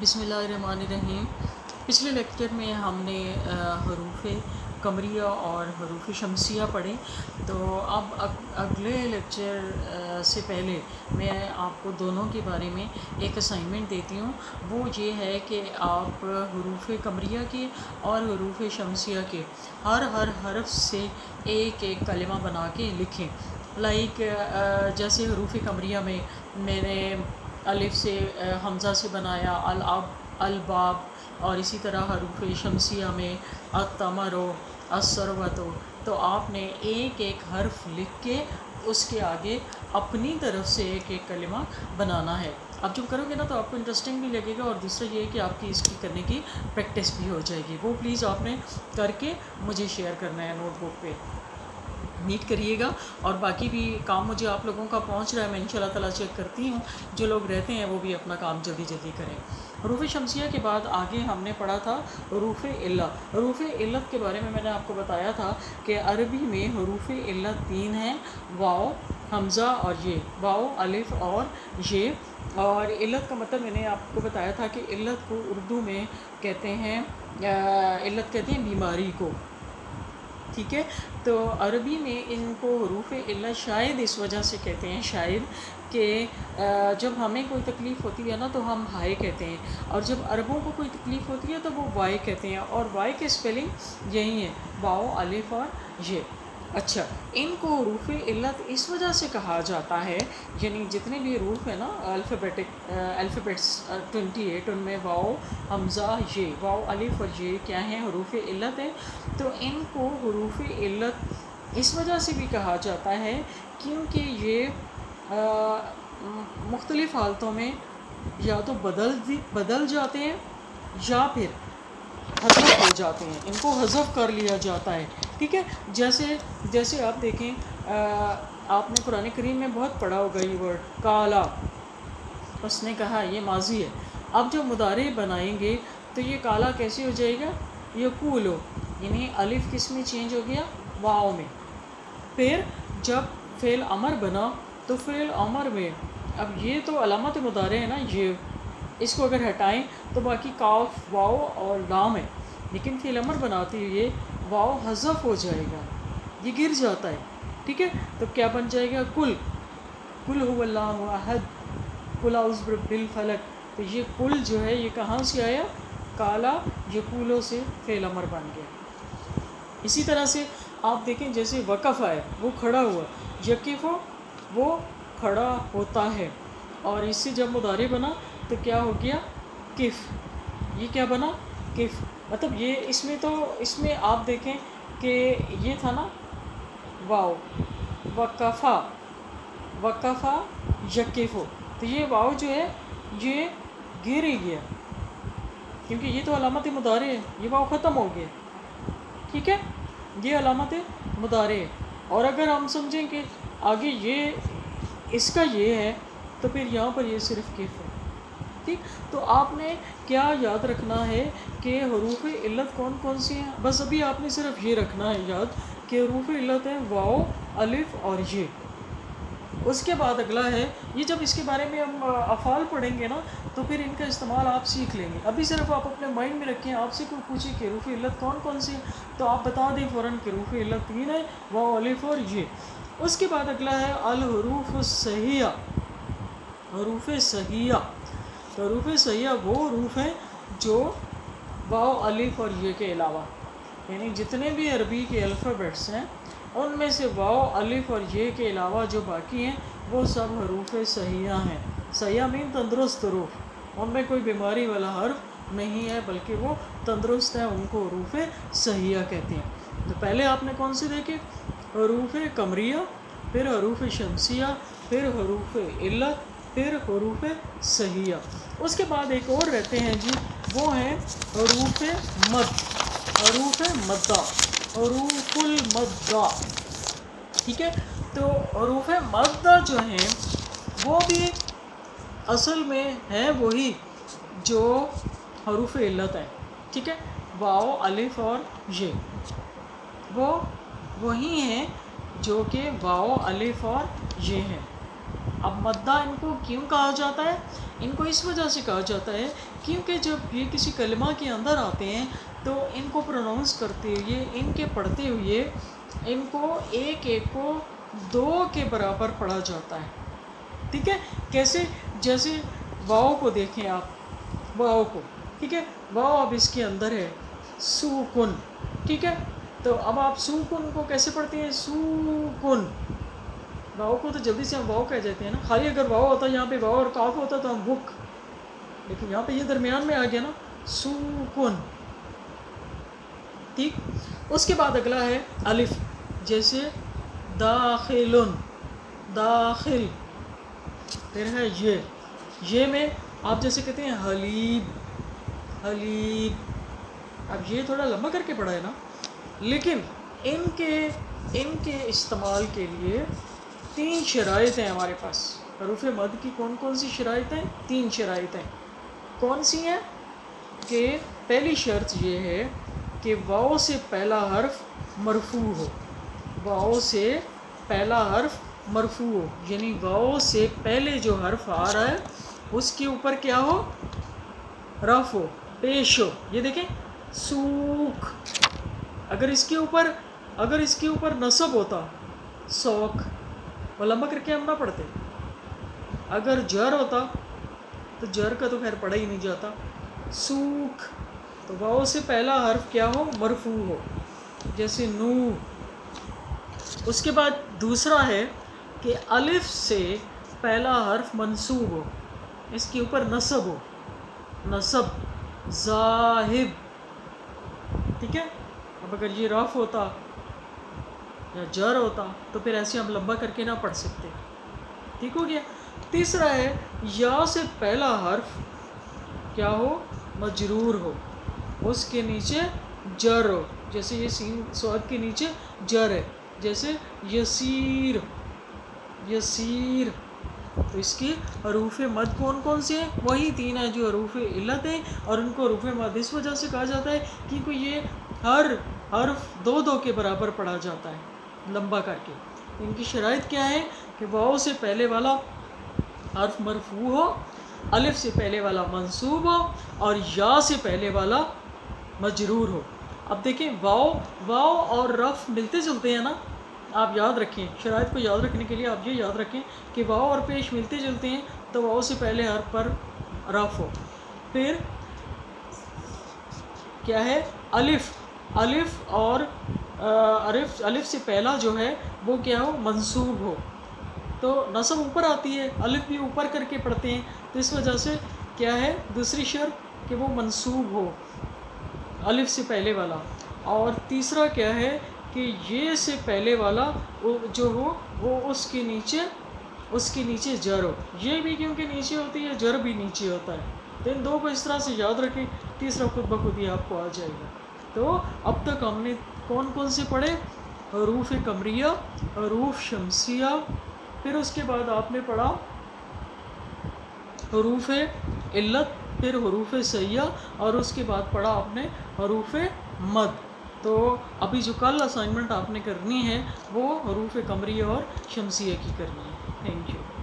बिसमीम पिछले लेक्चर में हमने हरूफ कमरिया और हरूफ शमसिया पढ़े। तो अब अगले लेक्चर से पहले मैं आपको दोनों के बारे में एक असाइनमेंट देती हूँ। वो ये है कि आप हरूफ कमरिया के और हरूफ शमसिया के हर हर हरफ से एक एक कलमा बना के लिखें। लाइक जैसे हरूफ कमरिया में मैंने अलिफ से हमज़ा से बनाया, अल अब अलबाब और इसी तरह हरूफ शमसिया में अतमरो असरवतो तो आपने एक एक हर्फ लिख के उसके आगे अपनी तरफ़ से एक एक कलिमा बनाना है। अब जब करोगे ना तो आपको इंटरेस्टिंग भी लगेगा और दूसरा ये है कि आपकी इसकी करने की प्रैक्टिस भी हो जाएगी। वो प्लीज़ आपने करके मुझे शेयर करना है नोटबुक पे। मीट करिएगा और बाकी भी काम मुझे आप लोगों का पहुँच रहा है, मैं इंशाल्लाह ताला चेक करती हूँ। जो लोग रहते हैं वो भी अपना काम जल्दी जल्दी करें। रूफ़ शमसिया के बाद आगे हमने पढ़ा था रूफ़ इल्ला। हरूफ इल्लत के बारे में मैंने आपको बताया था कि अरबी में हरूफ इल्लत तीन हैं, वाओ, हमज़ा और ये। वाओ, अलिफ और ये। और इल्लत का मतलब मैंने आपको बताया था कि इल्लत को उर्दू में कहते हैं इल्लत कहते हैं बीमारी को। ठीक है? तो अरबी में इनको हरूफ इला शायद इस वजह से कहते हैं, शायद कि जब हमें कोई तकलीफ़ होती है ना तो हम हाय कहते हैं। और जब अरबों को कोई तकलीफ़ होती है तो वो वाई कहते हैं। और वाई के स्पेलिंग यही है वाओ अलिफ और ये। अच्छा इनको रूफ़ इल्लत इस वजह से कहा जाता है, यानी जितने भी रूफ़ है ना अल्फ़ाबेटिक अल्फ़ाबेट्स ट्वेंटी एट उनमें वाओ, हमज़ा, ये, वाओ, अलिफ और ये क्या है हरूफ इल्लत है? तो इनको हरूफ इल्लत इस वजह से भी कहा जाता है, क्योंकि ये मुख्तलिफ़ हालतों में या तो बदल बदल जाते हैं, या फिर हजफ हो जाते हैं। इनको हजफ कर लिया जाता है। ठीक है? जैसे जैसे आप देखें आ, आपने कुरान करीम में बहुत पढ़ा होगा ये वर्ड काला। उसने कहा ये माजी है। अब जब मुदारे बनाएँगे तो ये काला कैसे हो जाएगा? ये कूल यानी अलिफ किसमें चेंज हो गया? वाओ में। फिर जब फेल अमर बना तो फेल अमर में। अब ये तो अलामत मुदारे है ना ये। इसको अगर हटाएँ तो बाकी काफ वाओ और लाम है। लेकिन फेल अमर बनाते हुए वाओ हजफ हो जाएगा। ये गिर जाता है, ठीक है? तो क्या बन जाएगा? कुल। कुल अहद। कुल बिल फलक। तो ये कुल जो है, ये कहाँ से आया? काला ये कुलों से फेल अमर बन गया। इसी तरह से आप देखें, जैसे वक़फ़ है वो खड़ा हुआ। यकीफ़ो वो खड़ा होता है। और इससे जब मुदारे बना तो क्या हो गया? किफ़। ये क्या बना? किफ़ मतलब ये इसमें तो इसमें आप देखें कि ये था ना, वाओ, वक़फ़ा वक़फ़ा यकीफ़ो। तो ये वाओ जो है, ये गिर ही गया। क्योंकि ये तो अलामत मुदारे है, ये वाओ ख़त्म हो गया ठीक है? ये अलामत मुदारे है। और अगर हम समझें कि आगे ये, इसका ये है तो फिर यहाँ पर ये सिर्फ़ किफ़ है। ठीक तो आपने क्या याद रखना है कि हरूफ इल्लत कौन कौन सी हैं? बस अभी आपने सिर्फ़ ये रखना है याद कि हरूफ इल्लत हैं वाओ, अलिफ और ये। उसके बाद अगला है, ये जब इसके बारे में हम अफ़ाल पढ़ेंगे ना तो फिर इनका इस्तेमाल आप सीख लेंगे। अभी सिर्फ़ आप अपने माइंड में रखें आपसे कोई पूछे कि रूफ़ इल्लत कौन कौन सी है तो आप बता दें फ़ौर कि रूफ़ इल्लत तीन है, वाओ, अलिफ और ये। उसके बाद अगला है अलहरूफ सहिया हरूफ सहिया तो हरूफ सहिया वो हरूफ हैं जो वाओ अलिफ और ये के अलावा। यानी जितने भी अरबी के अल्फ़ाबेट्स हैं, उनमें से वाओ अलिफ और ये के अलावा जो बाकी हैं, वो सब हरूफ सहिया हैं। सहिया मीन तंदुरुस्त रूफ उनमें कोई बीमारी वाला हर्फ नहीं है, बल्कि वो तंदुरुस्त हैं, उनको हरूफ सहिया कहते हैं। तो पहले आपने कौन से देखे? हरूफ कमरिया, फिर हरूफ शमसिया, फिर हरूफ इल्लत फिर हरूफ सहिया। उसके बाद एक और रहते हैं जी, वो हैं हरूफ मद, हरूफ मद्दा, हरूफुल मद्दा। ठीक है? तो हरूफ मद्दा जो हैं, वो भी असल में है वही जो हरूफ इल्लत है। ठीक है? वाओ, अलिफ और ये। वो, वही हैं जो कि वाओ, अलिफ और ये हैं। अब मद्दा इनको क्यों कहा जाता है? इनको इस वजह से कहा जाता है क्योंकि जब ये किसी कलमा के अंदर आते हैं तो इनको प्रोनाउंस करते हुए, इनके पढ़ते हुए, इनको एक एक को दो के बराबर पढ़ा जाता है। ठीक है? कैसे? जैसे वाओ को देखें आप। वाओ को। ठीक है? वाओ अब इसके अंदर है। सुकुन। ठीक है? तो अब आप सुकुन को कैसे पढ़ते हैं? सुकुन। वाओ को तो जल्दी से हम वाओ कह जाते हैं ना। खाली अगर वाओ होता, यहाँ पे वाओ और काफ होता तो हम बुक लेकिन यहाँ पे ये दरमियान में आ गया ना, सुकुन। ठीक? उसके बाद अगला है अलिफ, जैसे दाखिल दाखिल। फिर है ये। ये में आप जैसे कहते हैं हलीब हलीब। अब ये थोड़ा लंबा करके पड़ा है ना। लेकिन इनके इनके इस्तेमाल के लिए तीन शराइत हैं हमारे पास। हरूफ मद की कौन कौन सी शराइत? हैं तीन शराइत। हैं कौन सी हैं? कि पहली शर्त ये है कि वाओ से पहला हर्फ मरफू हो। वाओ से पहला हर्फ मरफू हो। यानी वाओ से पहले जो हर्फ आ रहा है, उसके ऊपर क्या हो? रफ हो। पेश हो। ये देखें। सूख। अगर इसके ऊपर, अगर इसके ऊपर नसब होता शौक वो लंबा करके हम ना पढ़ते। अगर जर होता तो जर का तो खैर पढ़ा ही नहीं जाता। सूख। तो वाओ से पहला हर्फ क्या हो? मरफू हो। जैसे नू। उसके बाद दूसरा है कि अलिफ से पहला हर्फ मंसूब हो। इसके ऊपर नसब हो। नसब। जाहिब। ठीक है? अब अगर ये रफ होता या जर होता तो फिर ऐसे हम लंबा करके ना पढ़ सकते। ठीक हो गया? तीसरा है, या से पहला हर्फ क्या हो? मजरूर हो। उसके नीचे जर हो। जैसे ये सीन, स्वाद के नीचे जर है। जैसे यसीर यसीर। तो इसके हरूफ मद कौन कौन से हैं? वही तीन हैं जो हरूफ इल्लत हैं और उनको हरूफ मद इस वजह से कहा जाता है क्योंकि ये हर, हर्फ दो दो के बराबर पढ़ा जाता है। लंबा करके। इनकी शराइ क्या है कि वाओ से पहले वाला हर्फ मरफू हो, अलिफ से पहले वाला मंसूब हो और या से पहले वाला मजरूर हो। अब देखें, वाओ वाओ और रफ मिलते जुलते हैं ना? आप याद रखें शराइ को याद रखने के लिए आप ये याद रखें कि वाओ और पेश मिलते जुलते हैं तो वाओ से पहले हर पर रफ हो। फिर क्या है? अलिफ अलिफ और अलिफ अलिफ से पहला जो है, वो क्या हो? मंसूब हो। तो नसब ऊपर आती है, अलिफ भी ऊपर करके पढ़ते हैं। तो इस वजह से क्या है? दूसरी शर्त कि वो मंसूब हो, अलिफ से पहले वाला। और तीसरा क्या है कि ये से पहले वाला जो हो, वो उसके नीचे उसके नीचे जर हो। ये भी क्योंकि नीचे होती है, जर भी नीचे होता है। तो इन दो को इस तरह से याद रखें, तीसरा खुद ब खुद ही आपको आ जाएगा। तो अब तक हमने कौन कौन से पढ़े? हरूफ कमरिया, हरूफ शमसिया, फिर उसके बाद आपने पढ़ा, हरूफ इल्लत, फिर हरूफ सैया, और उसके बाद पढ़ा आपने हरूफ मद। तो अभी जो कल असाइनमेंट आपने करनी है, वो हरूफ कमरी और शमसिया की करनी है। Thank you